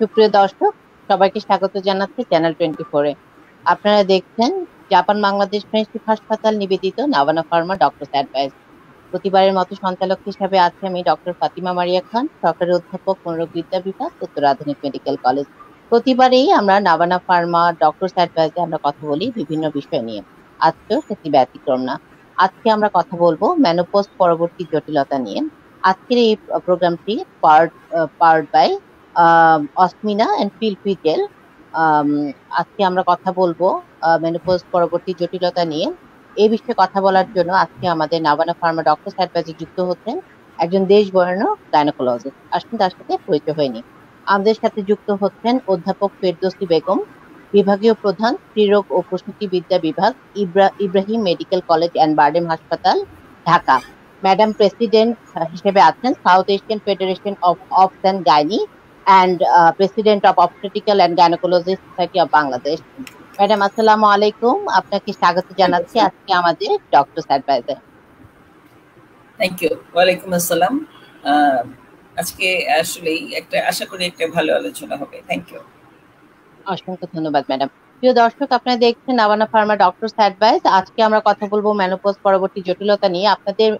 সুপ্রিয় দর্শক, সবাইকে স্বাগত জানাচ্ছি চ্যানেল টোয়েন্টি ফোরে আপনারা দেখছেন জাপান বাংলাদেশ ফ্রেন্ডশিপ হাসপাতাল নিবেদিত নাভানা ফার্মা ডক্টর অ্যাডভাইস। প্রতিবারের মতো সঞ্চালক হিসাবে আছে আমি ডক্টর ফাতিমা মারিয়া খান, সরকারি অধ্যাপক মনোরোগবিদ্যা বিভাগ, উত্তর আধুনিক মেডিকেল কলেজ। প্রতিবারেই আমরা নাবানা ফার্মা ডক্টর অ্যাডভাইসে আমরা কথা বলি বিভিন্ন বিষয় নিয়ে। আজকেও সেটি ব্যতিক্রম না। আজকে আমরা কথা বলব ম্যানোপোজ পরবর্তী জটিলতা নিয়ে। আজকের এই প্রোগ্রামটি part part by Osmina and feel ফিটেল আজকে আমরা কথা বলব মেনোপোজ পরবর্তী জটিলতা নিয়ে। এই বিষয়ে কথা বলার জন্য আজকে আমাদের নাবানা ফার্মা ডক্টর অ্যাডভাইজে যুক্ত হচ্ছেন একজন দেশ বর্ণ গাইনোকোলজিস্ট আসুন তার সাথে পরিচয় হয়নি আমাদের সাথে যুক্ত হচ্ছেন অধ্যাপক ফেরদোসি বেগম, বিভাগীয় প্রধান, স্ত্রীরোগ ও প্রসূতি বিদ্যা বিভাগ, Ibra, Ibrahim medical college and BIRDEM হাসপাতাল, ঢাকা। ম্যাডাম প্রেসিডেন্ট হিসেবে আছেন South Asian federation of of and gynae and president of obstetrical and gynaecology society of Bangladesh madam আসসালামু আলাইকুম আপনাকে স্বাগত জানাচ্ছি আজকে আমাদের ডক্টর অ্যাডভাইজার থ্যাংক ইউ ওয়ালাইকুম আসসালাম আজকে আসলেই একটা আশা করি একটা ভালো আলোচনা হবে থ্যাংক ইউ অসংখ্য ধন্যবাদ ম্যাডাম প্রিয় দর্শক আপনারা দেখছেন নাবানা ফার্মা ডক্টর অ্যাডভাইস আজকে আমরা কথা বলব ম্যানোপোজ পরবর্তী জটিলতা নিয়ে আপনাদের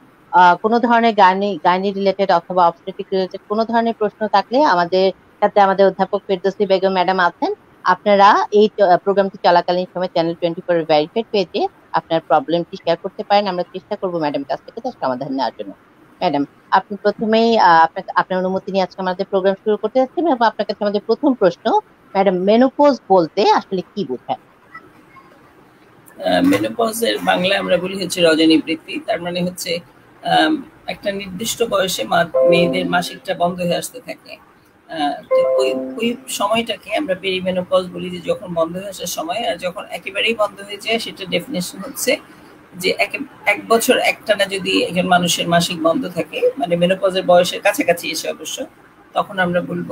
কোনো ধরনের গাইনি গাইনি রিলেটেড অথবা অবস্টেটিক রিলেটেড কোনো ধরনের প্রশ্ন থাকলে আমাদের সাথে আমাদের অধ্যাপক ফেরদৌসি বেগম ম্যাডাম আছেন। আপনারা এই প্রোগ্রামটি চলাকালীন সময় চ্যানেল টোয়েন্টি ফোর ভেরিফাইড পেজে আপনার প্রবলেমটি শেয়ার করতে পারেন। আমরা চেষ্টা করব ম্যাডাম কাছ থেকে তার সমাধান নেওয়ার জন্য। ম্যাডাম আপনি প্রথমেই আপনার অনুমতি নিয়ে আজকে আমাদের প্রোগ্রাম শুরু করতে যাচ্ছি এবং আপনার কাছে আমাদের প্রথম প্রশ্ন ম্যাডাম মেনোপোজ বলতে আসলে কি বোঝায়? মেনোপজের বাংলা আমরা বলি হচ্ছে রজনী বৃত্তি তার মানে হচ্ছে একটা নির্দিষ্ট বয়সে মেয়েদের মাসিকটা বন্ধ হয়ে আসতে থাকে। ওই ওই সময়টাকে আমরা পেরিমেনোপজ বলি যে যখন বন্ধ হয়ে আসার সময়, আর যখন একেবারেই বন্ধ হয়ে যায় সেটা ডেফিনেশন হচ্ছে যে এক এক বছর একটানা যদি একজন মানুষের মাসিক বন্ধ থাকে মানে মেনোপজের বয়সের কাছাকাছি এসে অবশ্য, তখন আমরা বলব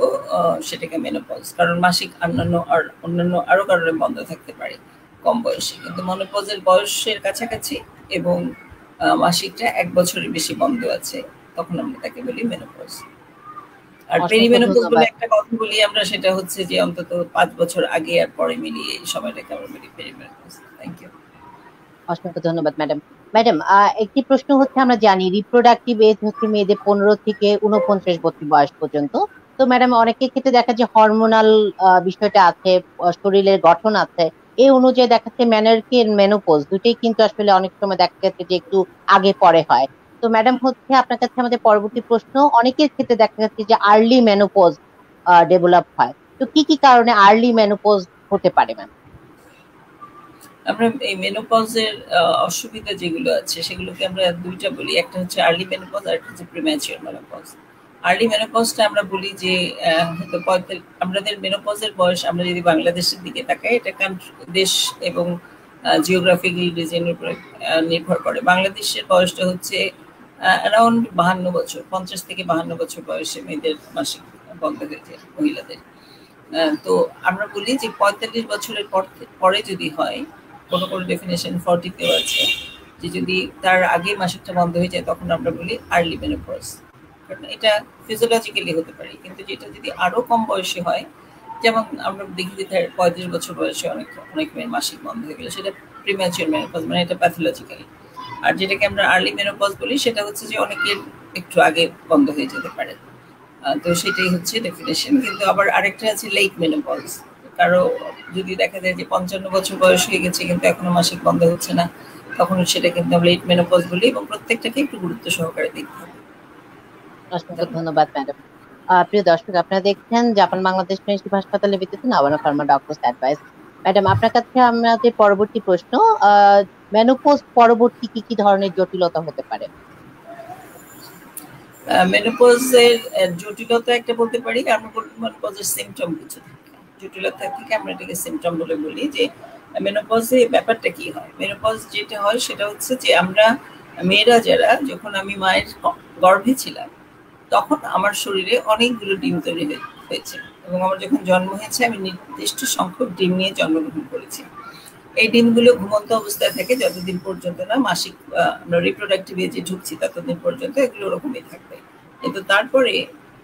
সেটাকে মেনোপজ কারণ মাসিক অন্যান্য আর অন্যান্য আরও কারণে বন্ধ থাকতে পারে কম বয়সে। কিন্তু মনোপজের বয়সের কাছাকাছি এবং মাসিকটা এক বছরের বেশি বন্ধ আছে তখন আমরা তাকে বলি মেনোপজ আর পেরিমেনোপজ বলে একটা কথা বলি আমরা সেটা হচ্ছে যে অন্তত পাঁচ বছর আগে আর পরে মিলিয়ে এই সময়টাকে আমরা বলি পেরিমেনোপজ থ্যাংক ইউ অসংখ্য ধন্যবাদ ম্যাডাম ম্যাডাম একটি প্রশ্ন হচ্ছে আমরা জানি রিপ্রোডাক্টিভ এজ হচ্ছে মেয়েদের পনেরো থেকে উনপঞ্চাশ বছর বয়স পর্যন্ত। তো ম্যাডাম অনেকের ক্ষেত্রে দেখা যায় হরমোনাল বিষয়টা আছে শরীরের গঠন আছে। এই অনুযায়ী দেখাচ্ছে ম্যানার্কি মেনোপোজ দুটোই কিন্তু আসলে অনেক সময় দেখা যাচ্ছে যে একটু আগে পরে হয়। তো ম্যাডাম হচ্ছে আপনার কাছে আমাদের পরবর্তী প্রশ্ন, অনেকের ক্ষেত্রে দেখা যাচ্ছে যে আর্লি মেনোপোজ ডেভেলপ হয়। তো কি কি কারণে আর্লি মেনোপোজ হতে পারে ম্যাম আমরা এই মেনোপজের অসুবিধা যেগুলো আছে, সেগুলোকে আমরা দুইটা বলি। একটা হচ্ছে আর্লি মেনোপজ আর একটা হচ্ছে প্রিম্যাচিওর মেনোপজ আর্লি মেনোপজটা আমরা বলি যে আমাদের মেনোপজের বয়স আমরা যদি বাংলাদেশের দিকে তাকাই, এটা দেশ এবং জিওগ্রাফিক রিজনের উপরে নির্ভর করে। বাংলাদেশের বয়সটা হচ্ছে অ্যারাউন্ড বাহান্ন বছর, পঞ্চাশ থেকে বাহান্ন বছর বয়সে মেয়েদের মাসিক বন্ধ হয়ে যায়, মহিলাদের। তো আমরা বলি যে পঁয়তাল্লিশ বছরের পর পরে যদি হয়, কোনো কোনো ডেফিনেশন ফর্টিতেও আছে, যে যদি তার আগে মাসিকটা বন্ধ হয়ে যায়, তখন আমরা বলি আর্লি মেনোপজ কারণ এটা ফিজিওলজিক্যালি হতে পারে। কিন্তু যেটা যদি আরও কম বয়সে হয়, যেমন আমরা দেখি যে পঁয়ত্রিশ বছর বয়সে অনেক অনেক মেয়ের মাসিক বন্ধ হয়ে গেলে, সেটা প্রিম্যাচিওর মেনোপজ মানে এটা প্যাথোলজিক্যালি আর যেটাকে আমরা আর্লি মেনোপজ বলি, সেটা হচ্ছে যে অনেকের একটু আগে বন্ধ হয়ে যেতে পারে। তো সেটাই হচ্ছে ডেফিনেশন কিন্তু আবার আরেকটা আছে লেট মেনোপজ কারও যদি দেখা যায় যে পঞ্চান্ন বছর বয়স হয়ে গেছে, কিন্তু এখনও মাসিক বন্ধ হচ্ছে না, তখন সেটা কিন্তু আমরা লেট মেনোপজ বলি এবং প্রত্যেকটাকে একটু গুরুত্ব সহকারে দেখতে হবে। অসংখ্য ধন্যবাদ, ম্যাডাম। প্রিয় দর্শক, আপনারা দেখছেন জাপান বাংলাদেশ ফ্রেন্ডশিপ হাসপাতালে বিদ্যুৎ নাবানা ফার্মা ডক্টর অ্যাডভাইস ম্যাডাম, আপনার কাছে আমাদের পরবর্তী প্রশ্ন মেনোপোজ পরবর্তী কি কি ধরনের জটিলতা হতে পারে? মেনোপোজের জটিলতা একটা বলতে পারি আমরা বলব মেনোপোজের সিমটম কিছু জটিলতা থেকে আমরা এটাকে সিমটম বলে বলি যে মেনোপজে ব্যাপারটা কি হয়? মেনোপজ যেটা হয়, সেটা হচ্ছে যে আমরা মেয়েরা যারা, যখন আমি মায়ের গর্ভে ছিলাম তখন আমার শরীরে অনেকগুলো ডিম তৈরি হয়েছে এবং আমার যখন জন্ম হয়েছে, আমি নির্দিষ্ট সংখ্যক ডিম নিয়ে জন্মগ্রহণ করেছি। এই ডিমগুলো ঘুমন্ত অবস্থায় থাকে যতদিন পর্যন্ত না মাসিক রিপ্রোডাক্টিভ এজে ঢুকছি ততদিন পর্যন্ত এগুলো ওরকমই থাকবে। কিন্তু তারপরে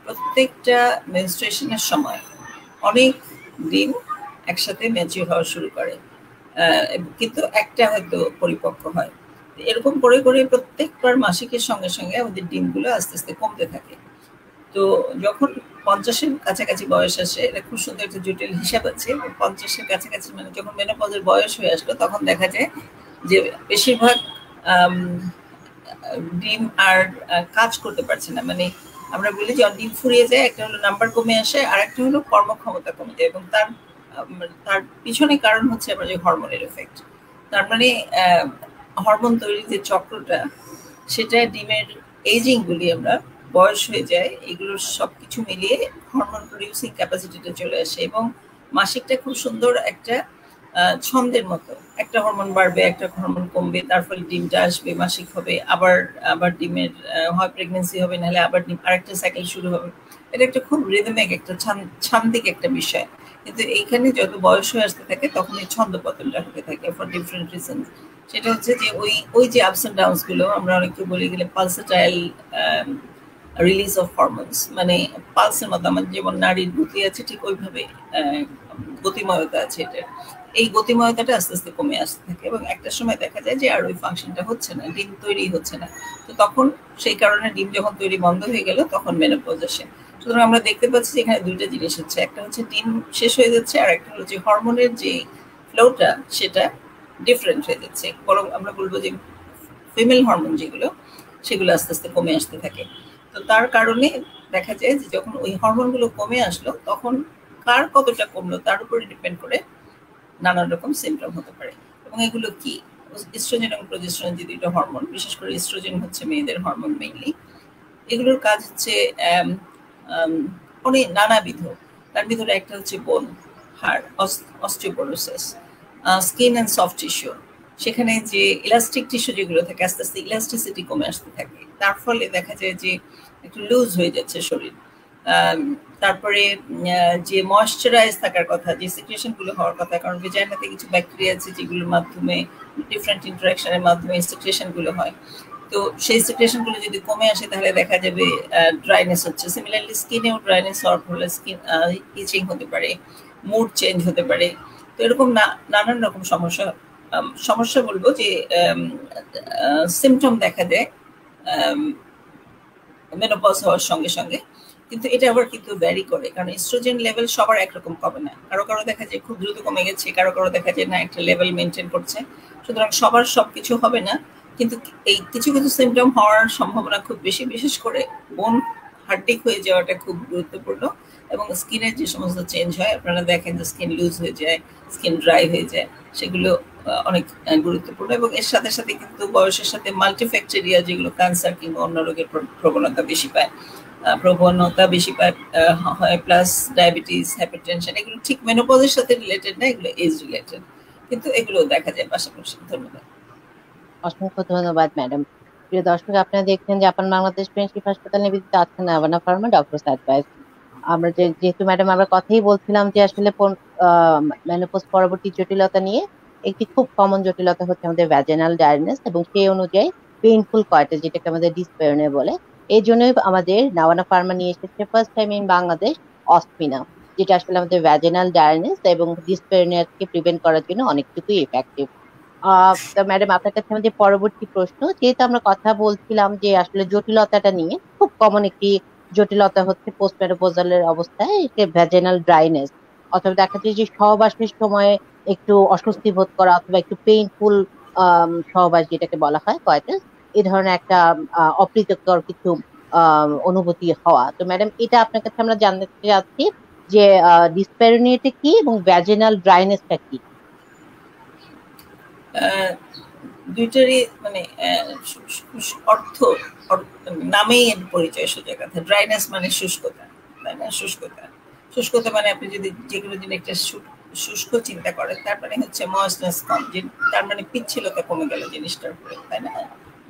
প্রত্যেকটা মেনস্ট্রেশনের সময় অনেক ডিম একসাথে ম্যাচিউর হওয়া শুরু করে। কিন্তু একটা হয়তো পরিপক্ক হয়। এরকম করে করে প্রত্যেকবার মাসিকের সঙ্গে সঙ্গে আমাদের ডিমগুলো আস্তে আস্তে কমতে থাকে। তো যখন পঞ্চাশের কাছাকাছি বয়স আসে, এটা খুব সুন্দর একটা জটিল হিসাব আছে পঞ্চাশের কাছাকাছি মানে যখন মেনোপজের বয়স হয়ে আসলো, তখন দেখা যায় যে বেশিরভাগ ডিম আর কাজ করতে পারছে না। মানে আমরা বলি যে ডিম ফুরিয়ে যায়, একটা হলো নাম্বার কমে আসে আর একটা হলো কর্মক্ষমতা কমে যায় এবং তার তার পিছনে কারণ হচ্ছে আমরা যে হরমোনের এফেক্ট তার মানে হরমোন তৈরির যে চক্রটা, সেটা ডিমের এজিং বলি আমরা বয়স হয়ে যায়, এগুলোর সব কিছু মিলিয়ে হরমোন প্রডিউসিং ক্যাপাসিটিটা চলে আসে এবং মাসিকটা খুব সুন্দর একটা ছন্দের মতো। একটা হরমোন বাড়বে, একটা হরমোন কমবে, তার ফলে ডিমটা আসবে, মাসিক হবে, আবার আবার ডিমের হয় প্রেগনেন্সি হবে, নাহলে আবার ডিম, আরেকটা সাইকেল শুরু হবে। এটা একটা খুব রিদমিক একটা ছান্দিক একটা বিষয়। কিন্তু এইখানে যত বয়স হয়ে আসতে থাকে, তখন এই ছন্দ পতনটা হতে থাকে ফর ডিফারেন্ট রিজন সেটা হচ্ছে যে ওই ওই যে আপস অ্যান্ড ডাউনসগুলো আমরা অনেকে বলে গেলে পালসাটাইল রিলিজ অফ হরমোনস মানে পালসের মতো আমাদের যেমন নারীর গতি আছে ঠিক ওইভাবে গতিময়তা আছে এটা এই গতিময়তাটা আস্তে আস্তে কমে আসতে থাকে এবং একটা সময় দেখা যায় যে আর ওই ফাংশনটা হচ্ছে না, ডিম তৈরি হচ্ছে না। তো তখন সেই কারণে ডিম যখন তৈরি বন্ধ হয়ে গেল, তখন মেনোপজ আসে। সুতরাং আমরা দেখতে পাচ্ছি এখানে দুইটা জিনিস হচ্ছে। একটা হচ্ছে ডিম শেষ হয়ে যাচ্ছে, আর একটা হচ্ছে হরমোনের যে ফ্লোটা সেটা ডিফারেন্ট হয়ে যাচ্ছে। বরং আমরা বলব যে ফিমেল হরমোন যেগুলো, সেগুলো আস্তে আস্তে কমে আসতে থাকে। তো তার কারণে দেখা যায় যে যখন ওই হরমোনগুলো কমে আসলো, তখন কার কতটা কমলো, তার উপরে ডিপেন্ড করে নানান রকম সিমটম হতে পারে। এবং এগুলো কি? ইস্ট্রোজেন এবং প্রজেস্ট্রন যে দুইটা হরমোন বিশেষ করে ইস্ট্রোজেন হচ্ছে মেয়েদের হরমোন মেইনলি এগুলোর কাজ হচ্ছে অনেক নানাবিধ তার ভিতরে একটা হচ্ছে বোন, হাড় osteoporosis skin and soft tissue. সেখানে যে ইলাস্টিক টিস্যু যেগুলো থাকে, আস্তে আস্তে ইলাস্টিসিটি কমে আসতে থাকে। তার ফলে দেখা যায় যে একটু লুজ হয়ে যাচ্ছে শরীর। তারপরে যে ময়শ্চারাইজ থাকার কথা, যে সিচুয়েশনগুলো হওয়ার কথা, কারণ ভিজাইনাতে কিছু ব্যাকটেরিয়া আছে যেগুলোর মাধ্যমে ডিফারেন্ট ইন্টারাকশনের মাধ্যমে সিচুয়েশনগুলো হয়। তো সেই সিচুয়েশনগুলো যদি কমে আসে, তাহলে দেখা যাবে ড্রাইনেস হচ্ছে। সিমিলারলি স্কিনেও ড্রাইনেস হওয়ার ফলে স্কিন ইচিং হতে পারে মুড চেঞ্জ হতে পারে। তো এরকম নানান রকম সমস্যা সমস্যা বলব যে সিমটম দেখা দেয় মেনোপজ হওয়ার সঙ্গে সঙ্গে। কিন্তু এটা আবার কিন্তু ভ্যারি করে, কারণ ইস্ট্রোজেন লেভেল সবার একরকম কমে না। কারও কারও দেখা যায় খুব দ্রুত কমে গেছে, কারও কারও দেখা যায় না একটা লেভেল মেনটেন করছে। সুতরাং সবার সব কিছু হবে না। কিন্তু এই কিছু কিছু সিমটম হওয়ার সম্ভাবনা খুব বেশি, বিশেষ করে বোন হার্ডিক হয়ে যাওয়াটা খুব গুরুত্বপূর্ণ এবং স্কিনের যে সমস্ত চেঞ্জ হয়, আপনারা দেখেন যে স্কিন লুজ হয়ে যায় স্কিন ড্রাই হয়ে যায়, সেগুলো অনেক গুরুত্বপূর্ণ এবং এর সাথে সাথে কিন্তু বয়সের সাথে মাল্টিফ্যাকচেরিয়া যেগুলো ক্যান্সার কিংবা অন্য রোগের প্রবণতা বেশি পায় প্রবণতা বেশি পায় হয় প্লাস ডায়াবেটিস হাইপারটেনশন এগুলো ঠিক মেনোপজের সাথে রিলেটেড না, এগুলো এজ রিলেটেড কিন্তু এগুলো দেখা যায় পাশাপাশি। ধন্যবাদ। অসংখ্য ধন্যবাদ, ম্যাডাম। প্রিয় দর্শক, আপনারা দেখছেন জাপান বাংলাদেশ ফ্রেন্ডশিপ হাসপাতাল নিবেদিত আছেন আবানা ফার্মা, ডক্টর সাদবাইস আমরা যেহেতু ম্যাডাম, আমরা কথাই বলছিলাম যে আসলে মেনোপজ পরবর্তী জটিলতা নিয়ে একটি খুব কমন জটিলতা হচ্ছে আমাদের ভ্যাজেনাল ডায়ারনেস এবং সেই অনুযায়ী পেইনফুল কয়টা, যেটাকে আমাদের ডিসপেরনে বলে। এই জন্যই আমাদের নাওয়ানা ফার্মা নিয়ে এসেছে first time in Bangladesh Osmina যেটা আসলে আমাদের ভ্যাজেনাল ডায়ারনেস এবং ডিসপেরনিয়াকে প্রিভেন্ট করার জন্য অনেকটুকুই এফেক্টিভ তো ম্যাডাম আপনার কাছে আমাদের পরবর্তী প্রশ্ন, যেহেতু আমরা কথা বলছিলাম যে আসলে জটিলতাটা নিয়ে, খুব কমন একটি জটিলতা হচ্ছে অবস্থায় ভ্যাজেনাল ড্রাইনেস অথবা দেখা যায় যে সহবাসের সময় একটু অস্বস্তি বোধ করা অথবা একটু পেইনফুল সহবাস যেটাকে বলা হয় কয়টাস এই ধরনের একটা অপ্রীতকর কিছু অনুভূতি হওয়া। তো ম্যাডাম এটা আপনার কাছে আমরা জানতে চাচ্ছি যে ডিসপ্যারোনিয়াটা কি এবং ভ্যাজেনাল ড্রাইনেসটা কি? দুইটারই মানে অর্থ নামেই এর পরিচয় সোজা কথা। ড্রাইনেস মানে শুষ্কতা তাই না শুষ্কতা। শুষ্কতা মানে আপনি যদি যে কোনো দিন একটা শুষ্ক চিন্তা করেন, তার মানে হচ্ছে ময়েসনেস কম, যে, তার মানে পিচ্ছিলতা কমে গেল জিনিসটার উপরে, তাই না?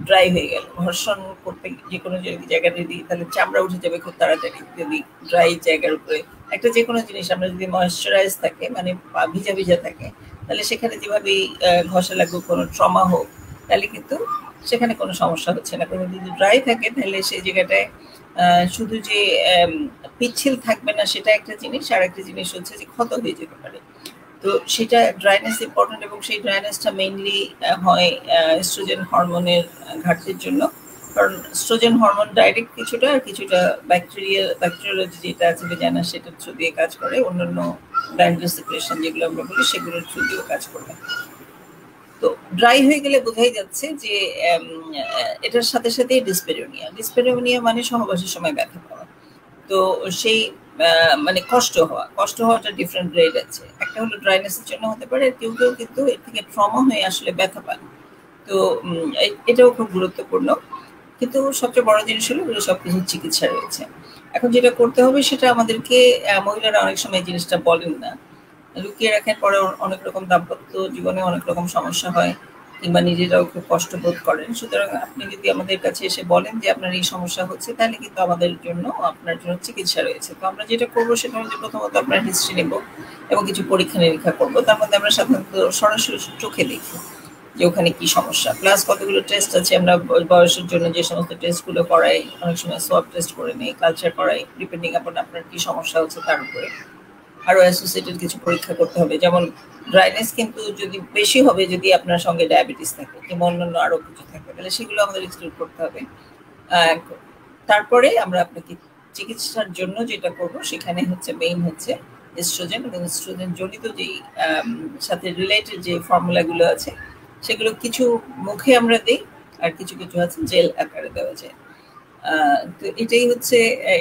ড্রাই হয়ে গেল। ঘর্ষণ করতে যে কোনো যদি জায়গাটা দিই তাহলে চামড়া উঠে যাবে খুব তাড়াতাড়ি। যদি ড্রাই জায়গার উপরে, একটা যে কোনো জিনিস, আমরা যদি ময়েশ্চারাইজ থাকে মানে ভিজা ভিজা থাকে তাহলে সেখানে যেভাবেই ঘষা লাগুক কোনো ট্রমা হোক, তাহলে কিন্তু সেখানে কোনো সমস্যা হচ্ছে না। কোনো যদি ড্রাই থাকে, তাহলে সেই জায়গাটায় শুধু যে পিচ্ছিল থাকবে না, সেটা একটা জিনিস। আর একটা জিনিস হচ্ছে যে ক্ষত হয়ে যেতে পারে। তো সেটা ড্রাইনেস ইম্পর্টেন্ট এবং সেই ড্রাইনেসটা মেইনলি হয় এস্ট্রোজেন হরমোনের ঘাটতির জন্য। কারণ স্ট্রোজেন হরমোন ডাইরেক্ট কিছুটা আর কিছুটা ব্যাকটেরিয়া ব্যাকটেরিয়ালজি যেটা আছে জানা, সেটার থ্রু দিয়ে কাজ করে। অন্যান্য গ্ল্যান্ডার সিক্রেশন যেগুলো আমরা বলি, সেগুলোর থ্রু দিয়েও কাজ করবে তো ড্রাই হয়ে গেলে বোঝাই যাচ্ছে যে এটার সাথে সাথে ডিসপেরিওনিয়া ডিসপেরিওনিয়া মানে সহবাসের সময় ব্যথা পাওয়া। তো সেই মানে কষ্ট হওয়া। কষ্ট হওয়াটা ডিফারেন্ট গ্রেড আছে। একটা হলো ড্রাইনেসের জন্য হতে পারে কেউ কেউ কিন্তু এর থেকে ট্রমা হয়ে আসলে ব্যথা পান। তো এটাও খুব গুরুত্বপূর্ণ। কিন্তু সবচেয়ে বড় জিনিস হলো এগুলো সবকিছু চিকিৎসা রয়েছে। এখন যেটা করতে হবে সেটা আমাদেরকে মহিলারা অনেক সময় জিনিসটা বলেন না। লুকিয়ে রাখার পরে অনেক রকম দাম্পত্য জীবনে অনেক রকম সমস্যা হয় কিংবা নিজেরাও খুব কষ্ট বোধ করেন। সুতরাং আপনি যদি আমাদের কাছে এসে বলেন যে আপনার এই সমস্যা হচ্ছে, তাহলে কিন্তু আমাদের জন্য, আপনার জন্য চিকিৎসা রয়েছে। তো আমরা যেটা করব সেটা হচ্ছে প্রথমত আপনার হিস্ট্রি নেব এবং কিছু পরীক্ষা নিরীক্ষা করব। তার মধ্যে আমরা সাধারণত সরাসরি চোখে দেখি। যে ওখানে কি সমস্যা। প্লাস কতগুলো টেস্ট আছে, আমরা বয়সের জন্য যে সমস্ত টেস্টগুলো করাই, অনেক সময় সোয়াব টেস্ট করে নিই কালচার করাই ডিপেন্ডিং আপন আপনার কি সমস্যা হচ্ছে তার উপরে। আরও অ্যাসোসিয়েটেড কিছু পরীক্ষা করতে হবে, যেমন ড্রাইনেস কিন্তু যদি বেশি হবে, যদি আপনার সঙ্গে ডায়াবেটিস থাকে, কিংবা অন্যান্য আরও কিছু থাকে, তাহলে সেগুলো আমাদের এক্সক্লুড করতে হবে। তারপরে আমরা আপনাকে চিকিৎসার জন্য যেটা করব, সেখানে হচ্ছে মেইন হচ্ছে এস্ট্রোজেন এবং এস্ট্রোজেন জনিত যেই সাথে রিলেটেড যে ফর্মুলাগুলো আছে সেগুলো কিছু মুখে আমরা দিই আর কিছু কিছু আছে জেল আকারে দেওয়া যায়। তো এটাই হচ্ছে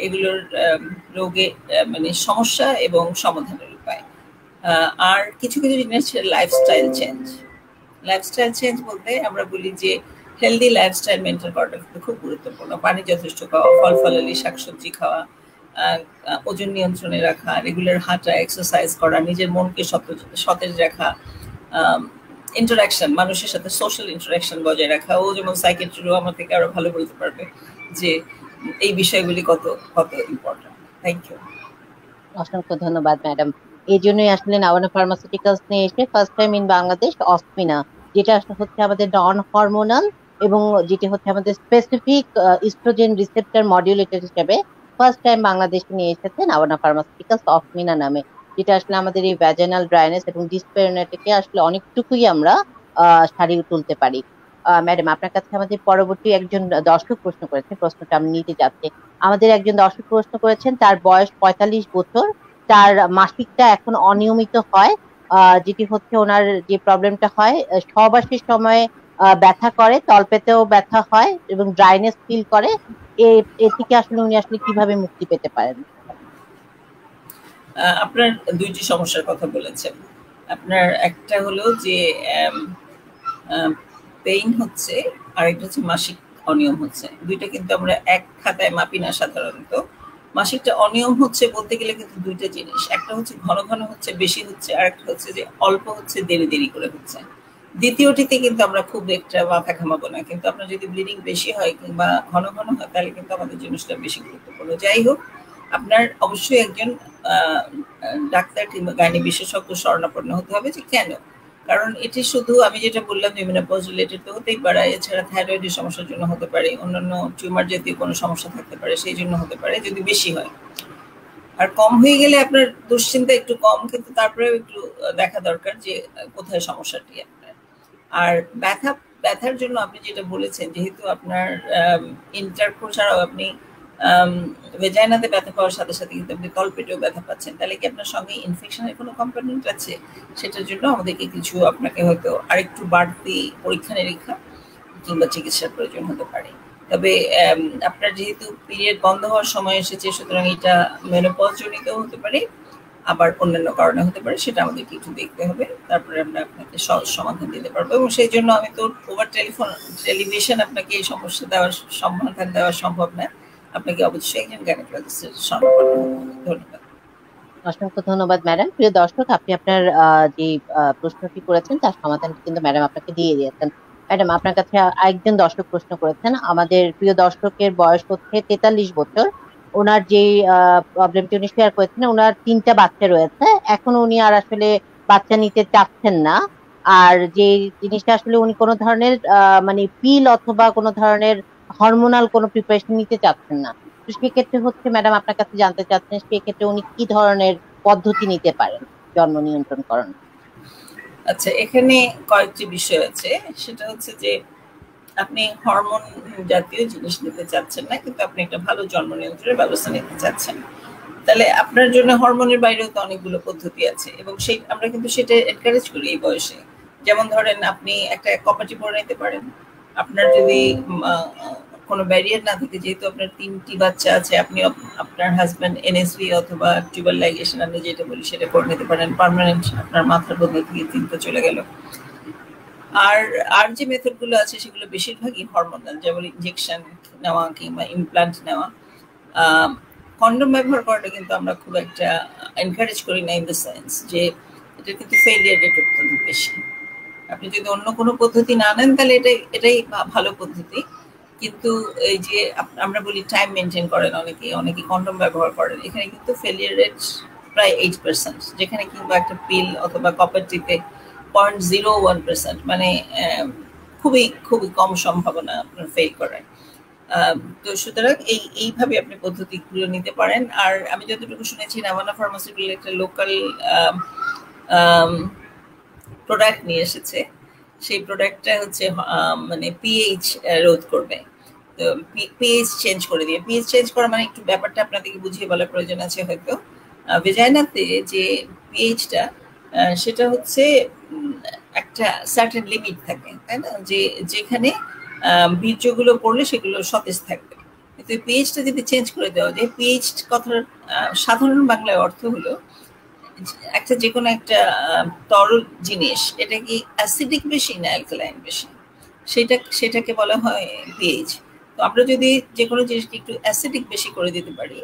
এগুলোর রোগে মানে সমস্যা এবং সমাধানের উপায়। আর কিছু কিছু জিনিস লাইফস্টাইল চেঞ্জ লাইফস্টাইল চেঞ্জ বলতে আমরা বলি যে হেলদি লাইফস্টাইল মেনটেন করাটা কিন্তু খুব গুরুত্বপূর্ণ। পানি যথেষ্ট খাওয়া, ফল ফলালি, শাকসবজি খাওয়া ওজন নিয়ন্ত্রণে রাখা রেগুলার হাঁটা এক্সারসাইজ করা, নিজের মনকে সতেজ রাখা ইন্টারাকশন মানুষের সাথে সোশ্যাল ইন্টারাকশন বজায় রাখা। ও যেমন সাইকেট্রিও আমার থেকে আরও ভালো বলতে পারবে যে এই বিষয়গুলি কত কত ইম্পর্টেন্ট থ্যাংক ইউ অসংখ্য ধন্যবাদ ম্যাডাম এই জন্যই আসলে নাওয়ানা ফার্মাসিউটিক্যালস নিয়ে এসে ফার্স্ট টাইম ইন বাংলাদেশ অসমিনা যেটা হচ্ছে আমাদের নন হরমোনাল এবং যেটি হচ্ছে আমাদের স্পেসিফিক ইস্ট্রোজেন রিসেপ্টর মডিউলেটর হিসেবে ফার্স্ট টাইম বাংলাদেশে নিয়ে এসেছে নাওয়ানা ফার্মাসিউটিক্যালস অসমিনা নামে। যেটা আসলে আমাদের এই ভ্যাজানাল ড্রাইনেস এবং ডিসপেরনেটিকে আসলে অনেকটুকুই আমরা সারিয়ে তুলতে পারি। ম্যাডাম আপনার কাছে আমাদের পরবর্তী একজন দর্শক প্রশ্ন করেছে, প্রশ্নটা আমি নিতে যাচ্ছি। আমাদের একজন দর্শক প্রশ্ন করেছেন, তার বয়স পঁয়তাল্লিশ বছর, তার মাসিকটা এখন অনিয়মিত হয় যেটি হচ্ছে ওনার যে প্রবলেমটা হয়, সহবাসের সময় ব্যথা করে, তলপেতেও ব্যথা হয় এবং ড্রাইনেস ফিল করে এ থেকে আসলে উনি আসলে কীভাবে মুক্তি পেতে পারেন? আপনার দুইটি সমস্যার কথা বলেছেন। আপনার একটা হলো যে পেইন হচ্ছে আর একটা হচ্ছে মাসিক অনিয়ম হচ্ছে। দুইটা কিন্তু আমরা এক খাতায় মাপি না সাধারণত। মাসিকটা অনিয়ম হচ্ছে বলতে গেলে কিন্তু দুইটা জিনিস। একটা হচ্ছে ঘন ঘন হচ্ছে, বেশি হচ্ছে আর একটা হচ্ছে যে অল্প হচ্ছে, দেরি দেরি করে হচ্ছে। দ্বিতীয়টিতে কিন্তু আমরা খুব একটা মাথা ঘামাবো না। কিন্তু আপনার যদি ব্লিডিং বেশি হয় কিংবা ঘন ঘন হয়, তাহলে কিন্তু আমাদের জিনিসটা বেশি গুরুত্বপূর্ণ। যাই হোক আপনার অবশ্যই একজন ডাক্তার কিংবা গাইনি বিশেষজ্ঞ স্বর্ণাপন্ন হতে হবে যে কেন? কারণ এটি শুধু আমি যেটা বললাম যে মেনোপজ রিলেটেড তো হতেই পারে, এছাড়া থাইরয়েডের সমস্যার জন্য হতে পারে, অন্যান্য টিউমার জাতীয় কোনো সমস্যা থাকতে পারে, সেই জন্য হতে পারে, যদি বেশি হয়। আর কম হয়ে গেলে আপনার দুশ্চিন্তা একটু কম, কিন্তু তারপরেও একটু দেখা দরকার যে কোথায় সমস্যাটি আপনার। আর ব্যথা, ব্যথার জন্য আপনি যেটা বলেছেন, যেহেতু আপনার ইন্টারকোর ছাড়াও আপনি ভেজাইনাতে ব্যথা পাওয়ার সাথে সাথে কিন্তু আপনি তলপেটেও ব্যথা পাচ্ছেন। তাহলে কি আপনার সঙ্গে ইনফেকশনের কোনো কম্পোনেন্ট আছে? সেটার জন্য আমাদেরকে কিছু আপনাকে হয়তো আরেকটু বাড়তি পরীক্ষা নিরীক্ষা কিংবা চিকিৎসার প্রয়োজন হতে পারে। তবে আপনার যেহেতু পিরিয়ড বন্ধ হওয়ার সময় এসেছে, সুতরাং এটা মেনোপজ জনিত হতে পারে, আবার অন্যান্য কারণে হতে পারে, সেটা আমাদেরকে একটু দেখতে হবে। তারপরে আমরা আপনাকে সহজ সমাধান দিতে পারব এবং সেই জন্য আমি তো ওভার টেলিফোন টেলিভিশন আপনাকে এই সমস্যা দেওয়ার সমাধান দেওয়া সম্ভব না। আপনাকে অবশ্যই ধন্যবাদ। অসংখ্য ধন্যবাদ ম্যাডাম প্রিয় দর্শক, আপনি আপনার যে প্রশ্নটি করেছেন, তার সমাধান কিন্তু ম্যাডাম আপনাকে দিয়ে দিয়েছেন। ম্যাডাম আপনার কাছে আরেকজন দর্শক প্রশ্ন করেছেন। আমাদের প্রিয় দর্শকের বয়স হচ্ছে তেতাল্লিশ বছর। ওনার যে প্রবলেমটি উনি শেয়ার করেছেন, ওনার তিনটা বাচ্চা রয়েছে। এখন উনি আর আসলে বাচ্চা নিতে চাচ্ছেন না। আর যে, জিনিসটা আসলে উনি কোনো ধরনের মানে পিল অথবা কোনো ধরনের হরমোনাল কোনো প্রিপারেশন নিতে চাচ্ছেন না। তো সেক্ষেত্রে হচ্ছে ম্যাডাম আপনার কাছে জানতে চাচ্ছেন, সেক্ষেত্রে উনি কি ধরনের পদ্ধতি নিতে পারেন জন্ম নিয়ন্ত্রণ করণ আচ্ছা এখানে কয়েকটি বিষয় আছে। সেটা হচ্ছে যে, আপনি হরমোন জাতীয় জিনিস নিতে চাচ্ছেন না, কিন্তু আপনি একটা ভালো জন্ম নিয়ন্ত্রণের ব্যবস্থা নিতে চাচ্ছেন। তাহলে আপনার জন্য হরমোনের বাইরেও তো অনেকগুলো পদ্ধতি আছে এবং সেই, আমরা কিন্তু সেটা এনকারেজ করি এই বয়সে। যেমন ধরেন, আপনি একটা কপাটি পরে নিতে পারেন। আপনার যদি কোনো ব্যারিয়ার না থাকে, যেহেতু আপনার তিনটি বাচ্চা আছে, আপনি আপনার হাজব্যান্ড এনএসভি অথবা টিউবার লাইগেশন আমি যেটা বলি সেটা করে নিতে পারেন। পারমানেন্ট আপনার মাথার মধ্যে থেকে চিন্তা চলে গেল। আর আর যে মেথডগুলো আছে সেগুলো বেশিরভাগই হরমোনাল যেমন ইঞ্জেকশন নেওয়া কিংবা ইমপ্লান্ট নেওয়া। কন্ডম ব্যবহার করাটা কিন্তু আমরা খুব একটা এনকারেজ করি না ইন দ্য সেন্স যে এটা কিন্তু ফেলিয়ার রেট অত্যন্ত বেশি। আপনি যদি অন্য কোনো পদ্ধতি না নেন তাহলে এটাই এটাই ভালো পদ্ধতি। কিন্তু এই যে আমরা বলি টাইম মেনটেন করেন অনেকে অনেকে কন্ডম ব্যবহার করেন, এখানে কিন্তু ফেলিয়ার রেট প্রায় এইট পার্সেন্ট যেখানে কিংবা একটা পিল অথবা কপার টিপে পয়েন্ট জিরো ওয়ান পার্সেন্ট মানে খুবই খুবই কম সম্ভাবনা আপনার ফেল করার। তো সুতরাং এই, এইভাবে আপনি পদ্ধতিগুলো নিতে পারেন। আর আমি যতটুকু শুনেছি নামানা ফার্মাসিউটিক্যাল একটা লোকাল প্রোডাক্ট নিয়ে এসেছে। সেই প্রোডাক্টটা হচ্ছে মানে পিএইচ রোধ করবে। তো পিএইচ চেঞ্জ করে দিয়ে। পিএইচ চেঞ্জ করা মানে একটু ব্যাপারটা আপনাদেরকে বুঝিয়ে বলার প্রয়োজন আছে হয়তো। ভেজাইনাতে যে পিএইচটা সেটা হচ্ছে একটা সার্টেন লিমিট থাকে, তাই না? যে, যেখানে বীর্যগুলো পড়লে সেগুলো সতেজ থাকবে। কিন্তু পিএইচটা যদি চেঞ্জ করে দেওয়া যায় পিএইচ কথার সাধারণ বাংলায় অর্থ হলো একটা যে কোনো একটা তরল জিনিস, এটা কি অ্যাসিডিক বেশি না অ্যালকালাইন বেশি? সেটা, সেটাকে বলা হয় পিএইচ তো আমরা যদি যে কোনো জিনিসকে একটু অ্যাসিডিক বেশি করে দিতে পারি,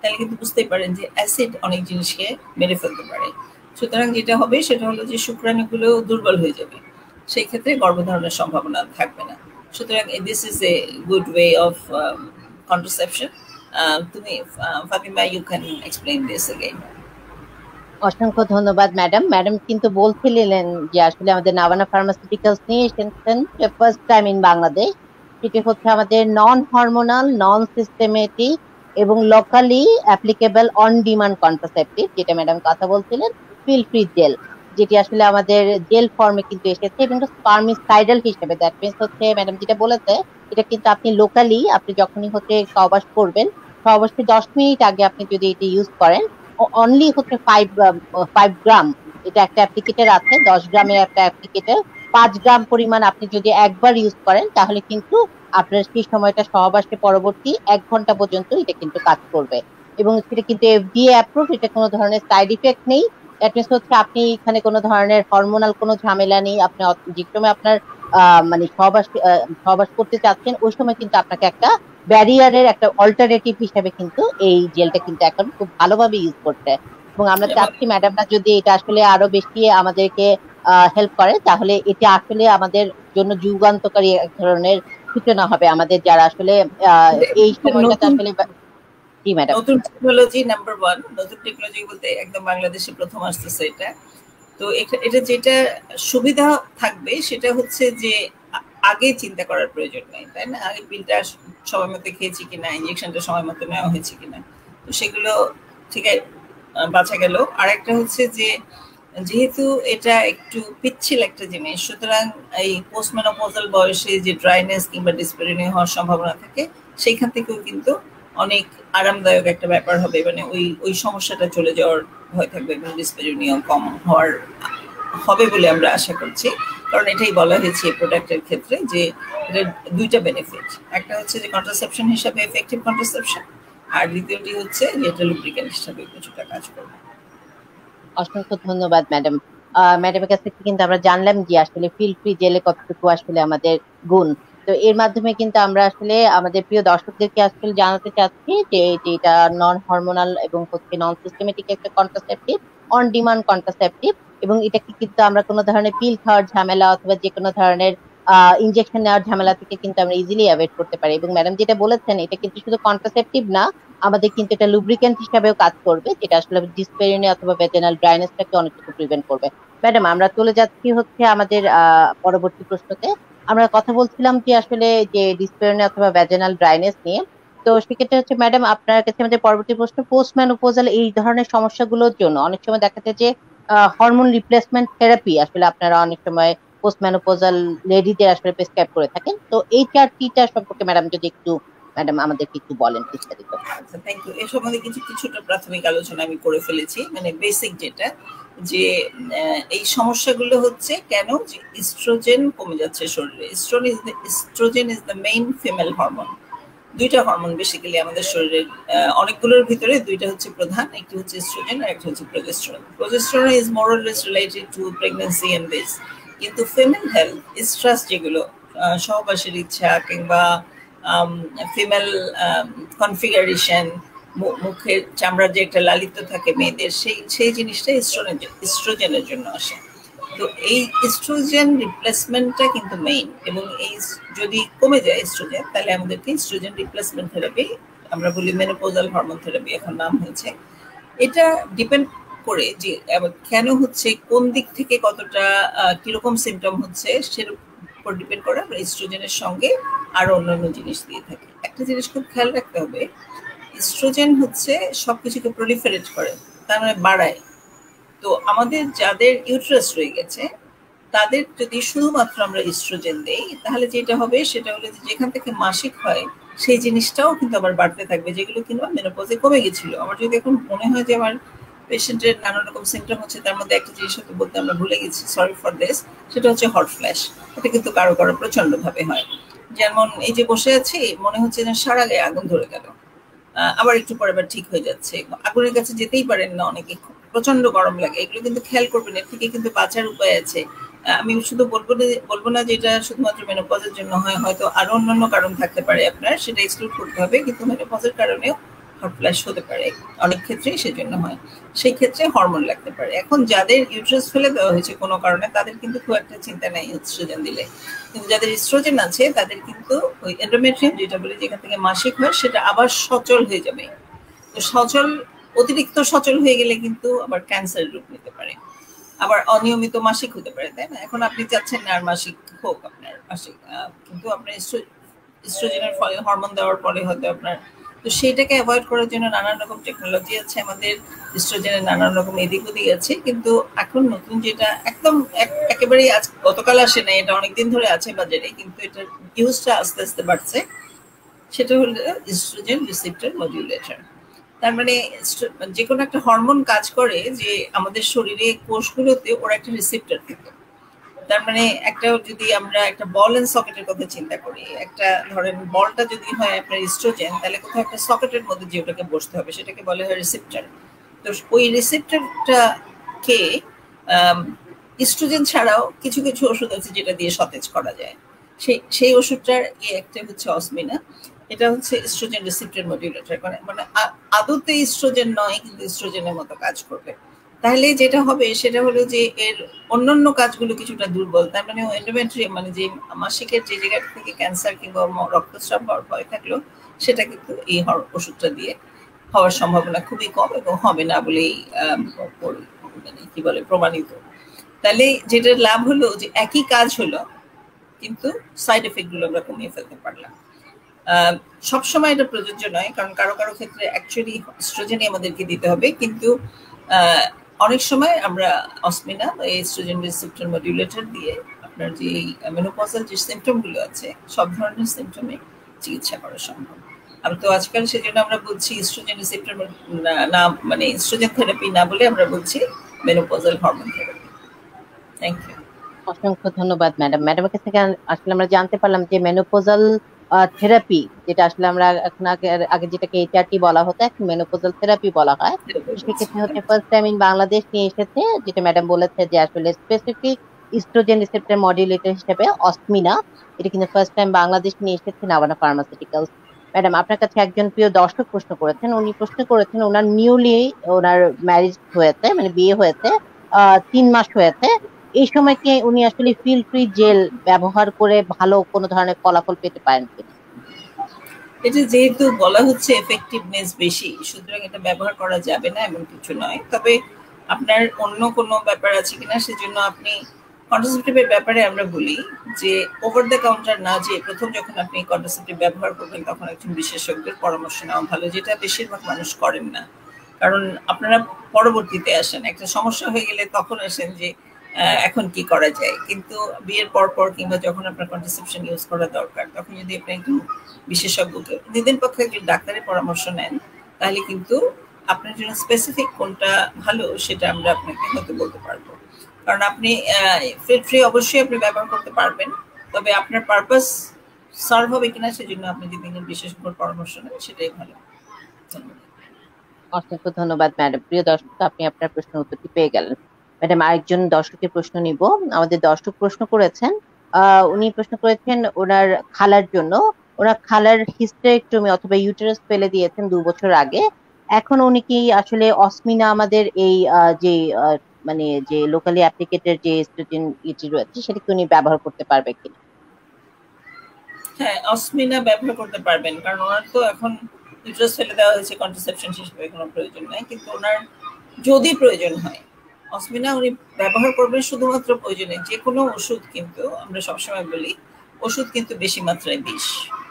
তাহলে কিন্তু বুঝতেই পারেন যে অ্যাসিড অনেক জিনিসকে মেরে ফেলতে পারে। সুতরাং যেটা হবে সেটা হলো যে শুক্রাণুগুলো দুর্বল হয়ে যাবে। সেই ক্ষেত্রে গর্ভধারণের সম্ভাবনা থাকবে না। সুতরাং this is a good way of contraception তুমি Fatima you can explain this again অসংখ্য ধন্যবাদ ম্যাডাম ম্যাডাম কিন্তু বলছিলেন যে আসলে আমাদের নাভানা ফার্মাসিউটিক্যালস নিয়ে এসেছেন ফার্স্ট টাইম ইন বাংলাদেশ সেটি হচ্ছে আমাদের নন হরমোনাল নন সিস্টেমেটিক এবং locally applicable on demand contraceptive যেটা ম্যাডাম কথা বলছিলেন ফিল ফ্রি জেল যেটি আসলে আমাদের জেল ফর্মে কিন্তু এসেছে এবং স্পার্মিসাইডাল হিসেবে। দ্যাট মিনস হচ্ছে ম্যাডাম যেটা বলেছে, এটা কিন্তু আপনি লোকালি আপনি যখনই হচ্ছে সহবাস করবেন সহবাসের দশ মিনিট আগে আপনি যদি এটি ইউজ করেন অনলি হচ্ছে ফাইভ ফাইভ গ্রাম এটা একটা অ্যাপ্লিকেটার আছে, দশ গ্রামের একটা অ্যাপ্লিকেটার পাঁচ গ্রাম পরিমাণ আপনি যদি একবার ইউজ করেন, তাহলে কিন্তু আপনার সেই সময়টা সহবাসের পরবর্তী এক ঘণ্টা পর্যন্ত এটা কিন্তু কাজ করবে। এবং সেটা কিন্তু এফডিএ অ্যাপ্রুভ এটা কোনো ধরনের সাইড ইফেক্ট নেই। মিনস হচ্ছে আপনি এখানে কোনো ধরনের হরমোনাল কোনো ঝামেলা নেই। আপনি যে সময় আপনার মানে সহবাস সহবাস করতে চাচ্ছেন, ওই সময় কিন্তু আপনাকে একটা ব্যারিয়ারের একটা অল্টারনেটিভ হিসেবে কিন্তু এই জেলটা কিন্তু এখন খুব ভালোভাবে ইউজ করতে এবং আমরা চাচ্ছি ম্যাডামরা যদি এটা আসলে আরও বেশি আমাদেরকে হেল্প করে তাহলে এটা আসলে আমাদের জন্য যুগান্তকারী এক ধরনের সূচনা হবে। আমাদের যারা আসলে এই সময়টাতে আসলে জি ম্যাডাম নতুন টেকনোলজি নাম্বার ওয়ান নতুন টেকনোলজি বলতে একদম বাংলাদেশে প্রথম আসতেছে এটা। তো এটা যেটা সুবিধা থাকবে সেটা হচ্ছে যে আগে চিন্তা করার প্রয়োজন নেই, তাই না? আগে পিলটা সময় মতো খেয়েছি কিনা ইঞ্জেকশনটা সময় মতো নেওয়া হয়েছে কিনা। তো সেগুলো ঠিক বাঁচা গেল। আর একটা হচ্ছে যে, যেহেতু এটা একটু পিচ্ছিল একটা জিনিস, সুতরাং এই পোস্টমেনোপোজাল বয়সে যে ড্রাইনেস কিংবা ডিসপেরিনি হওয়ার সম্ভাবনা থাকে, সেইখান থেকেও কিন্তু অনেক আরামদায়ক একটা ব্যাপার হবে। মানে ওই ওই সমস্যাটা চলে যাওয়ার ভয় থাকবে এবং ডিসপেরিনিও কম হওয়ার, হবে বলে আমরা আশা করছি। কারণ এটাই বলা হয়েছে এই প্রোডাক্টের ক্ষেত্রে যে দুইটা বেনিফিট একটা হচ্ছে যে কন্ট্রাসেপশন হিসাবে এফেক্টিভ কন্ট্রাসেপশন আর দ্বিতীয়টি হচ্ছে এটা লুব্রিকেন্ট হিসাবে কিছুটা কাজ করবে। অসংখ্য ধন্যবাদ ম্যাডাম ম্যাডামের কাছ থেকে কিন্তু আমরা জানলাম যে আসলে ফিল ফ্রি জেলে কতটুকু আসলে আমাদের গুণ। তো এর মাধ্যমে কিন্তু আমরা আসলে আমাদের প্রিয় দর্শকদেরকে আসলে জানাতে চাচ্ছি যে এটা নন হরমোনাল এবং হচ্ছে নন সিস্টেমেটিক একটা কন্ট্রাসেপটিভ অন ডিমান্ড কন্ট্রাসেপটিভ এবং এটাকে কিন্তু আমরা কোনো ধরনের পিল খাওয়ার ঝামেলা অথবা যে কোনো ধরনের ইনজেকশন নেওয়ার ঝামেলা থেকে কিন্তু আমরা ইজিলি অ্যাভয়েড করতে পারি। এবং ম্যাডাম যেটা বলেছেন, এটা কিন্তু শুধু কন্ট্রাসেপটিভ না, আমাদের কিন্তু এটা লুব্রিকেন্ট হিসাবেও কাজ করবে, যেটা আসলে ডিসপেরিনে অথবা ভেজেনাল ড্রাইনেসটাকে অনেকটুকু প্রিভেন্ট করবে। ম্যাডাম আমরা চলে যাচ্ছি হচ্ছে আমাদের পরবর্তী প্রশ্নতে। আমরা কথা বলছিলাম যে আসলে যে ডিসপেরিনে অথবা ভেজেনাল ড্রাইনেস নিয়ে। তো সেক্ষেত্রে হচ্ছে ম্যাডাম আপনার কাছে আমাদের পরবর্তী প্রশ্ন পোস্ট ম্যানোপোজাল এই ধরনের সমস্যাগুলোর জন্য। অনেক সময় দেখা যায় যে হরমোন রিপ্লেসমেন্ট থেরাপি আসলে আপনারা অনেক সময় পোস্ট ম্যানোপোজাল লেডিদের আসলে প্রেসক্রাইব করে থাকেন। তো এই চারটিটা সম্পর্কে ম্যাডাম যদি একটু ম্যাডাম আমাদেরকে একটু বলেন বিস্তারিত। আচ্ছা থ্যাংক ইউ এর সম্বন্ধে কিছু, কিছুটা প্রাথমিক আলোচনা আমি করে ফেলেছি মানে বেসিক যেটা, যে এই সমস্যাগুলো হচ্ছে কেন যে ইস্ট্রোজেন কমে যাচ্ছে শরীরে। Oestrogen is the main female hormone দুইটা হরমোন বেসিক্যালি আমাদের শরীরের অনেকগুলোর ভিতরে দুইটা হচ্ছে প্রধান, একটি হচ্ছে ইস্ট্রোজেন আর একটা হচ্ছে progesterone progesterone is more less related to pregnancy and this কিন্তু ফিমেল হেলথ স্ট্রেস যেগুলো সহবাসের ইচ্ছা কিংবা ফিমেল কনফিগারেশন মুখের চামড়ার যে একটা লালিত্য থাকে মেয়েদের, সেই সেই জিনিসটা ইস্ট্রোজেন ইস্ট্রোজেনের জন্য আসে। তো এই ইস্ট্রোজেন রিপ্লেসমেন্টটা কিন্তু মেইন এবং এই যদি কমে যায় ইস্ট্রোজেন তাহলে আমাদেরকে ইস্ট্রোজেন রিপ্লেসমেন্ট থেরাপি আমরা বলি মেনোপোজাল হরমোন থেরাপি এখন নাম হয়েছে। এটা ডিপেন্ড করে যে কেন হচ্ছে, কোন দিক থেকে কতটা কীরকম সিমটম হচ্ছে, সের উপর ডিপেন্ড করে আমরা ইস্ট্রোজেনের সঙ্গে আরও অন্যান্য জিনিস দিয়ে থাকি। একটা জিনিস খুব খেয়াল রাখতে হবে ইস্ট্রোজেন হচ্ছে সবকিছুকে প্রলিফারেট করে, তার মানে বাড়ায়। তো আমাদের যাদের ইউট্রাস রয়ে গেছে, তাদের যদি শুধুমাত্র আমরা ইস্ট্রোজেন দেই, তাহলে যেটা হবে সেটা হলো যেখান থেকে মাসিক হয়, সেই জিনিসটাও কিন্তু আবার বাড়তে থাকবে, যেগুলো কিন্তু মেনোপজে কমে গেছিল। আমার যদি এখন মনে হয় যে আমার পেশেন্টের নানা রকম সিমটম হচ্ছে, তার মধ্যে একটা জিনিস হয়তো বলতে আমরা ভুলে গেছি সরি ফর দিস সেটা হচ্ছে হট ফ্ল্যাশ এটা কিন্তু কারও কারও প্রচণ্ড ভাবে হয়। যেমন এই যে বসে আছি, মনে হচ্ছে যেন সারা গায়ে আগুন ধরে গেল। আবার একটু পরে আবার ঠিক হয়ে যাচ্ছে। আগুনের কাছে যেতেই পারেন না অনেকে প্রচণ্ড গরম লাগে। এগুলো কিন্তু খেয়াল করবেন, এর থেকে কিন্তু বাঁচার উপায় আছে। আমি শুধু বলব না বলব না যে এটা শুধুমাত্র মেনোপজের জন্য হয়, হয়তো আরও অন্যান্য কারণ থাকতে পারে আপনার, সেটা এক্সক্লুড করতে হবে, কিন্তু মেনোপজের কারণেও হট ফ্ল্যাশ হতে পারে। অনেক ক্ষেত্রেই সেজন্য হয়। সেই ক্ষেত্রে হরমোন লাগতে পারে। এখন যাদের ইউট্রাস ফেলে দেওয়া হয়েছে কোনো কারণে, তাদের কিন্তু খুব একটা চিন্তা নেই ইস্ট্রোজেন দিলে। কিন্তু যাদের ইস্ট্রোজেন আছে, তাদের কিন্তু ওই এন্ডোমেট্রিয়াম যেটা বলে যেখান থেকে মাসিক হয়, সেটা আবার সচল হয়ে যাবে। তো সচল অতিরিক্ত সচল হয়ে গেলে কিন্তু আবার ক্যান্সার রূপ নিতে পারে। আবার অনিয়মিত মাসিক হতে পারে, তাই না? এখন আপনি চাচ্ছেন না আর মাসিক হোক আপনার, মাসিক কিন্তু আপনার ইস্ট্রোজেনের ফলে হরমোন দেওয়ার পরে হয়তো আপনার, তো সেটাকে অ্যাভয়েড করার জন্য নানান রকম টেকনোলজি আছে, আমাদের ইস্ট্রোজেনের নানান রকম এদিক ওদিক আছে, কিন্তু এখন নতুন যেটা একদম একেবারেই আজ, গতকাল আসে না এটা অনেকদিন ধরে আছে বাজারে, কিন্তু এটার ইউজটা আস্তে আস্তে বাড়ছে। সেটা হলো ইস্ট্রোজেন রিসিপ্টর মডিউলেটর তার মানে যে কোনো একটা হরমোন কাজ করে যে আমাদের শরীরে কোষগুলোতে ওর একটা রিসিপ্টর থাকে। তার মানে একটা যদি আমরা একটা বল এন্ড সকেটের কথা চিন্তা করি, একটা ধরেন বলটা যদি হয় আপনার ইস্ট্রোজেন তাহলে কোথাও একটা সকেটের মধ্যে যে ওটাকে বসতে হবে, সেটাকে বলে হয় রিসেপ্টার তো ওই রিসেপ্টারটা কে ইস্ট্রোজেন ছাড়াও কিছু কিছু ওষুধ আছে যেটা দিয়ে সতেজ করা যায়। সেই সেই ওষুধটার একটা হচ্ছে অসমিনা এটা হচ্ছে ইস্ট্রোজেন রিসেপ্টর মডিউলেটর মানে মানে আদতে ইস্ট্রোজেন নয়, কিন্তু ইস্ট্রোজেনের মতো কাজ করবে। তাহলে যেটা হবে, সেটা হলো যে এর অন্যান্য কাজগুলো কিছুটা দুর্বল। তার মানে এন্ডোমেট্রি মানে যে মাসিকের যে জায়গা থেকে ক্যান্সার কিংবা রক্তস্রাব হওয়ার ভয় থাকল, সেটা কিন্তু এই ওষুধটা দিয়ে হওয়ার সম্ভাবনা খুবই কম এবং হবে না বলেই মানে কি বলে, প্রমাণিত। তাহলে যেটার লাভ হলো যে একই কাজ হলো, কিন্তু সাইড এফেক্টগুলো আমরা কমিয়ে ফেলতে পারলাম। সবসময় এটা প্রযোজ্য নয়, কারণ কারও কারও ক্ষেত্রে অ্যাকচুয়ালি স্ট্রোজেনই আমাদেরকে দিতে হবে, কিন্তু অনেক সময় আমরা অসমিনা বা এস্ট্রোজেন রিসেপ্টর মডিউলেটর দিয়ে আপনার যে মেনোপজাল যে সিমটমগুলো আছে, সব ধরনের সিমটমে চিকিৎসা করা সম্ভব। আর তো আজকাল সেজন্য আমরা বলছি ইস্ট্রোজেন রিসেপ্টর না মানে ইস্ট্রোজেন থেরাপি না বলে আমরা বলছি menopausal hormone therapy thank you অসংখ্য ধন্যবাদ ম্যাডাম ম্যাডামের কাছ থেকে আসলে আমরা জানতে পারলাম যে মেনোপোজাল থেরাপি যেটা আসলে আমরা এখন আগে যেটাকে এইচআরটি বলা হতো, এখন মেনোপোজাল থেরাপি বলা হয়। সেক্ষেত্রে হচ্ছে ফার্স্ট টাইম ইন বাংলাদেশ নিয়ে এসেছে, যেটা ম্যাডাম বলেছে যে আসলে স্পেসিফিক ইস্ট্রোজেন রিসেপ্টর মডিউলেটর হিসেবে অসমিনা, এটা কিন্তু ফার্স্ট টাইম বাংলাদেশ নিয়ে এসেছে নাভানা ফার্মাসিউটিক্যালস ম্যাডাম আপনার কাছে একজন প্রিয় দর্শক প্রশ্ন করেছেন, উনি প্রশ্ন করেছেন ওনার নিউলি ওনার ম্যারেজ হয়েছে মানে বিয়ে হয়েছে তিন মাস হয়েছে। এই সময় কি উনি আসলে ফিল ফ্রি জেল ব্যবহার করে ভালো কোনো ধরনের ফলাফল পেতে পারেন কিনা? এটা যেহেতু বলা হচ্ছে এফেক্টিভনেস বেশি, সুতরাং এটা ব্যবহার করা যাবে না এমন কিছু নয়। তবে আপনার অন্য কোনো ব্যাপার আছে কিনা সেজন্য আপনি কন্ট্রাসেপটিভের ব্যাপারে আমরা বলি যে ওভার দ্য কাউন্টার না যে প্রথম যখন আপনি কন্ট্রাসেপটিভ ব্যবহার করবেন তখন একজন বিশেষজ্ঞের পরামর্শ নেওয়া ভালো, যেটা বেশিরভাগ মানুষ করেন না। কারণ আপনারা পরবর্তীতে আসেন, একটা সমস্যা হয়ে গেলে তখন আসেন যে এখন কি করা যায়? কিন্তু বিয়ের পর পর কিংবা যখন আপনার কন্ট্রাসেপশন ইউজ করা দরকার, তখন যদি আপনি একটু বিশেষজ্ঞকে দিদিন পক্ষে একজন ডাক্তারের পরামর্শ নেন, তাহলে কিন্তু আপনার জন্য স্পেসিফিক কোনটা ভালো সেটা আমরা আপনাকে হতে বলতে পারব। কারণ আপনি ফিট ফ্রি অবশ্যই আপনি ব্যবহার করতে পারবেন, তবে আপনার পারপাস সার্ভ হবে কিনা সেজন্য আপনি যদি বিশেষজ্ঞর পরামর্শ নেন, সেটাই ভালো। অসংখ্য ধন্যবাদ ম্যাডাম প্রিয় দর্শক, আপনি আপনার প্রশ্ন উত্তরটি পেয়ে গেলেন। ম্যাডাম, আরেকজন দর্শকের প্রশ্ন নিব। আমাদের দর্শক প্রশ্ন করেছেন উনি প্রশ্ন করেছেন ওনার খালার জন্য। ওনার খালার হিস্টেরেক্টমি অথবা ইউটারাস ফেলে দিয়েছেন দু বছর আগে। এখন উনি কি আসলে অসমিনা আমাদের এই যে মানে যে লোকালি অ্যাপ্লিকেটের যে স্টুডেন্ট ইটি রয়েছে, সেটা কি উনি ব্যবহার করতে পারবে কিনা? হ্যাঁ অসমিনা ব্যবহার করতে পারবেন, কারণ ওনার তো এখন ইউটারাস ফেলে দেওয়া হয়েছে কন্ট্রাসেপশন হিসেবে কোনো প্রয়োজন নাই, কিন্তু ওনার যদি প্রয়োজন হয় অসমিনা উনি ব্যবহার করবেন শুধুমাত্র প্রয়োজনে যে কোনো ওষুধ কিন্তু আমরা সবসময় বলি, ওষুধ কিন্তু বেশি মাত্রায় বিষ।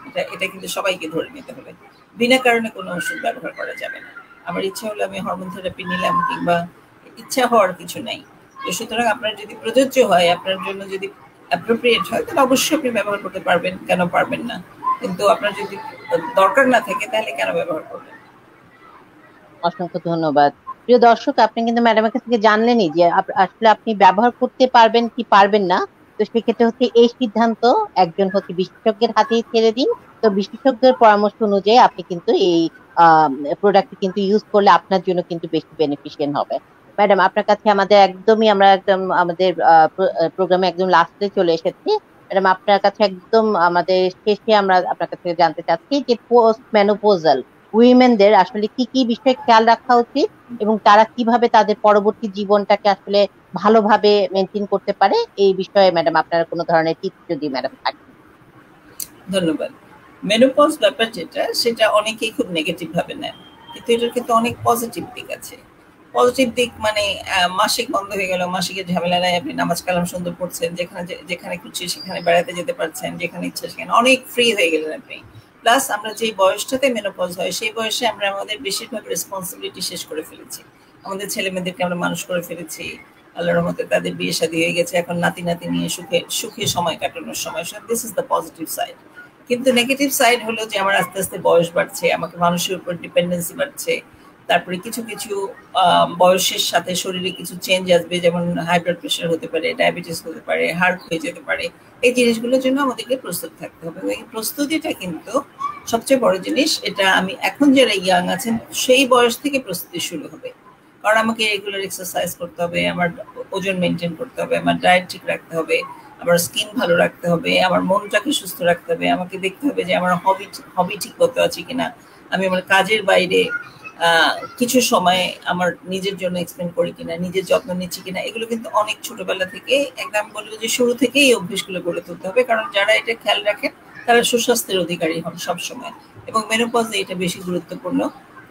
এটা এটা কিন্তু সবাইকে ধরে নিতে হবে। বিনা কারণে কোনো ওষুধ ব্যবহার করা যাবে না। আমার ইচ্ছা হলো আমি হরমোন থেরাপি নিলাম কিংবা ইচ্ছা হওয়ার কিছু নেই। তো সুতরাং আপনার যদি প্রযোজ্য হয়, আপনার জন্য যদি অ্যাপ্রোপ্রিয়েট হয়, তাহলে অবশ্যই আপনি ব্যবহার করতে পারবেন। কেন পারবেন না? কিন্তু আপনার যদি দরকার না থাকে, তাহলে কেন ব্যবহার করবেন? অসংখ্য ধন্যবাদ। প্রিয় দর্শক, আপনি কিন্তু ম্যাডামের কাছ থেকে জানলেনই যে আসলে আপনি ব্যবহার করতে পারবেন কি পারবেন না। তো সেক্ষেত্রে হচ্ছে এই সিদ্ধান্ত একজন হচ্ছে বিশেষজ্ঞের হাতেই ছেড়ে দিন। তো বিশেষজ্ঞের পরামর্শ অনুযায়ী আপনি কিন্তু এই প্রোডাক্ট কিন্তু ইউজ করলে আপনার জন্য কিন্তু বেশি বেনিফিশিয়াল হবে। ম্যাডাম আপনার কাছে আমাদের একদমই, আমরা একদম আমাদের প্রোগ্রামে একদম লাস্টে চলে এসেছি। ম্যাডাম আপনার কাছে একদম আমাদের শেষে আমরা আপনার কাছে জানতে চাচ্ছি যে পোস্ট ম্যানোপোজাল উইমেনদের আসলে কি কি বিষয়ে খেয়াল রাখা উচিত এবং তারা কীভাবে তাদের পরবর্তী জীবনটাকে আসলে ভালোভাবে মেনটেন করতে পারে, এই বিষয়ে ম্যাডাম আপনার কোনো ধরনের টিপস যদি ম্যাডাম থাকে? ধন্যবাদ। মেনোপজ ব্যাপার যেটা, সেটা অনেকেই খুব নেগেটিভ ভাবে নেন কিন্তু এটার কিন্তু অনেক পজিটিভ দিক আছে। পজিটিভ দিক মানে মাসিক বন্ধ হয়ে গেল, মাসিকের ঝামেলা নাই, আপনি নামাজ কালাম সুন্দর পড়ছেন, যেখানে যেখানে খুঁজছি সেখানে বেড়াতে যেতে পারছেন, যেখানে ইচ্ছা সেখানে অনেক ফ্রি হয়ে গেলেন আপনি। প্লাস আমরা যেই বয়সটাতে মেনোপজ হয়, সেই বয়সে আমরা আমাদের বেশিরভাগ রেসপন্সিবিলিটি শেষ করে ফেলেছি। আমাদের ছেলে মেয়েদেরকে আমরা মানুষ করে ফেলেছি। আল্লাহর মতে তাদের বিয়ে শাদী হয়ে গেছে। এখন নাতি নাতি নিয়ে সুখে সুখে সময় কাটানোর সময়। সব this is the positive side কিন্তু নেগেটিভ সাইড হলো যে আমার আস্তে আস্তে বয়স বাড়ছে, আমাকে মানুষের উপর ডিপেন্ডেন্সি বাড়ছে। তারপরে কিছু কিছু বয়সের সাথে শরীরে কিছু চেঞ্জ আসবে, যেমন হাই ব্লাড প্রেশার হতে পারে ডায়াবেটিস হতে পারে হার্ট হয়ে যেতে পারে, এই জিনিসগুলোর জন্য আমাদেরকে প্রস্তুত থাকতে হবে। এই প্রস্তুতিটা কিন্তু সবচেয়ে বড় জিনিস, এটা আমি এখন যারা ইয়াং আছেন, সেই বয়স থেকে প্রস্তুতি শুরু হবে। কারণ আমাকে রেগুলার এক্সারসাইজ করতে হবে, আমার ওজন মেনটেন করতে হবে, আমার ডায়েট ঠিক রাখতে হবে, আমার স্কিন ভালো রাখতে হবে, আমার মনটাকে সুস্থ রাখতে হবে, আমাকে দেখতে হবে যে আমার হবি হবি ঠিক করতে আছে কিনা, আমি আমার কাজের বাইরে কিছু সময় আমার নিজের জন্য এক্সপ্লেন করি কিনা, নিজের যত্ন নিচ্ছি কিনা, এগুলো কিন্তু অনেক ছোটবেলা থেকে একদম বলব যে শুরু থেকেই এই অভ্যেসগুলো গড়ে তুলতে হবে। কারণ যারা এটা খেয়াল রাখেন, তারা সুস্বাস্থ্যের অধিকারী হন সবসময় এবং মেনোপজে এটা বেশি গুরুত্বপূর্ণ।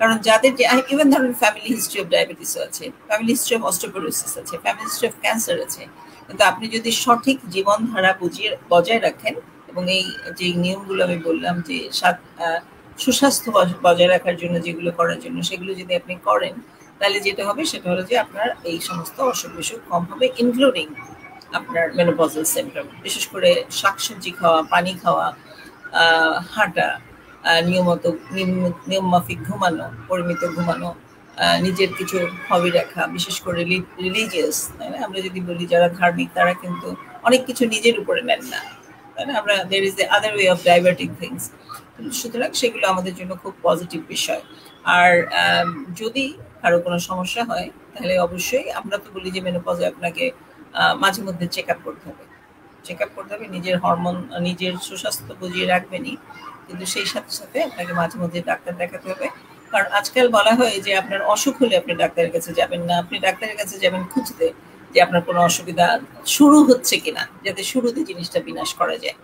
কারণ যাদের যে ইভেন ধরেন ফ্যামিলি হিস্ট্রি অফ ডায়াবেটিস আছে ফ্যামিলি হিস্ট্রি অফ অস্টোপোরোসিস আছে ফ্যামিলি হিস্ট্রি অফ ক্যান্সার আছে, কিন্তু আপনি যদি সঠিক জীবনধারা বুঝিয়ে, বজায় রাখেন এবং এই যে নিয়মগুলো আমি বললাম যে সাত সুস্বাস্থ্য বজায় রাখার জন্য, যেগুলো করার জন্য, সেগুলো যদি আপনি করেন, তাহলে যেটা হবে, সেটা হলো যে আপনার এই সমস্ত অসুখ বিসুখ কম হবে ইনক্লুডিং আপনার মেনোপজাল সিমটম বিশেষ করে শাকসবজি খাওয়া, পানি খাওয়া হাঁটা নিয়মত নিয়ম মাফিক ঘুমানো, পরিমিত ঘুমানো নিজের কিছু হবি রাখা, বিশেষ করে রিলিজিয়াস তাই না? আমরা যদি বলি যারা ধার্মিক, তারা কিন্তু অনেক কিছু নিজের উপরে নেন না। তাই না? আমরা there is the other way of diverting things সুতরাং সেগুলো আমাদের জন্য খুব পজিটিভ বিষয়। আর যদি কারও কোনো সমস্যা হয়, তাহলে অবশ্যই আমরা তো বলি যে মেনোপজে আপনাকে মাঝে মধ্যে চেক আপ করতে হবে। চেক আপ করতে হবে, নিজের হরমোন নিজের সুস্বাস্থ্য বুঝিয়ে রাখবেনই। কিন্তু সেই সাথে সাথে আপনাকে মাঝে মধ্যে ডাক্তার দেখাতে হবে। কারণ আজকাল বলা হয় যে আপনার অসুখ হলে আপনি ডাক্তারের কাছে যাবেন না। আপনি ডাক্তারের কাছে যাবেন খুঁজতে যে আপনার কোনো অসুবিধা শুরু হচ্ছে কিনা, যাতে শুরুতে জিনিসটা বিনাশ করা যায়।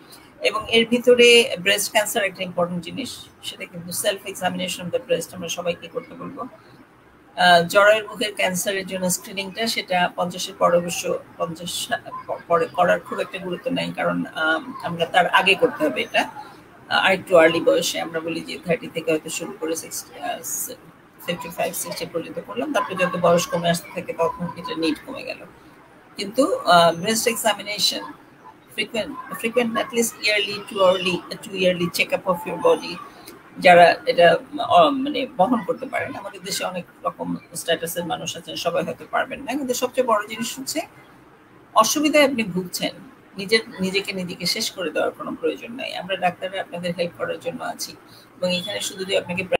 এবং এর ভিতরে ব্রেস্ট ক্যান্সার একটা ইম্পর্টেন্ট জিনিস, সেটা কিন্তু self examination of the breast আমরা সবাইকে করতে বলব। জরায়ুর মুখের ক্যান্সারের জন্য স্ক্রিনিংটা সেটা পঞ্চাশের পর অবশ্য পঞ্চাশ পরে, করার খুব একটা গুরুত্ব নেই, কারণ আমরা তার আগে করতে হবে এটা। আর একটু আর্লি বয়সে আমরা বলি যে থার্টি থেকে হয়তো শুরু করে ফিফটি ফাইভ সিক্সটি পর্যন্ত করলাম। তারপরে যত বয়স কমে আসতে থাকে তখন এটা নিট কমে গেল। কিন্তু breast examination frequent frequent at least yearly to early two yearly checkup of your body, যারা এটা মানে বহন করতে পারেন আমাদের দেশে অনেক রকম স্ট্যাটাসের মানুষ আছেন, সবাই হয়তো পারবেন না। কিন্তু সবচেয়ে বড় জিনিস হচ্ছে, অসুবিধায় আপনি ভুগছেন, নিজের, নিজেকে নিজেকে শেষ করে দেওয়ার কোনো প্রয়োজন নাই। আমরা ডাক্তাররা আপনাদের হেল্প করার জন্য আছি। এবং এখানে শুধু যে আপনাকে